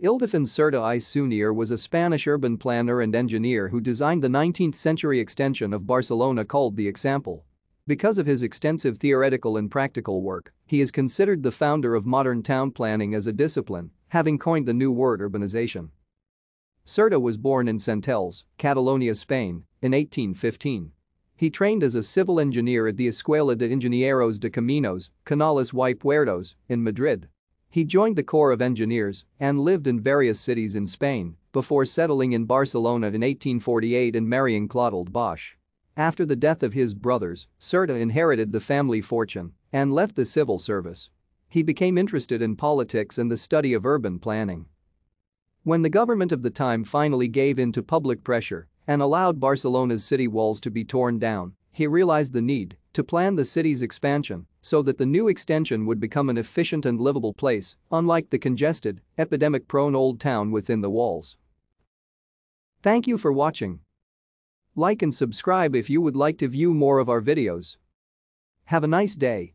Ildefons Cerdà i Sunyer was a Spanish urban planner and engineer who designed the 19th-century extension of Barcelona called the Eixample. Because of his extensive theoretical and practical work, he is considered the founder of modern town planning as a discipline, having coined the new word urbanization. Cerdà was born in Centelles, Catalonia, Spain, in 1815. He trained as a civil engineer at the Escuela de Ingenieros de Caminos, Canales y Puertos, in Madrid. He joined the Corps of Engineers and lived in various cities in Spain before settling in Barcelona in 1848 and marrying Clotilde Bosch. After the death of his brothers, Cerdà inherited the family fortune and left the civil service. He became interested in politics and the study of urban planning. When the government of the time finally gave in to public pressure and allowed Barcelona's city walls to be torn down, he realized the need to plan the city's expansion so that the new extension would become an efficient and livable place, unlike the congested, epidemic-prone old town within the walls. Thank you for watching. Like and subscribe if you would like to view more of our videos. Have a nice day.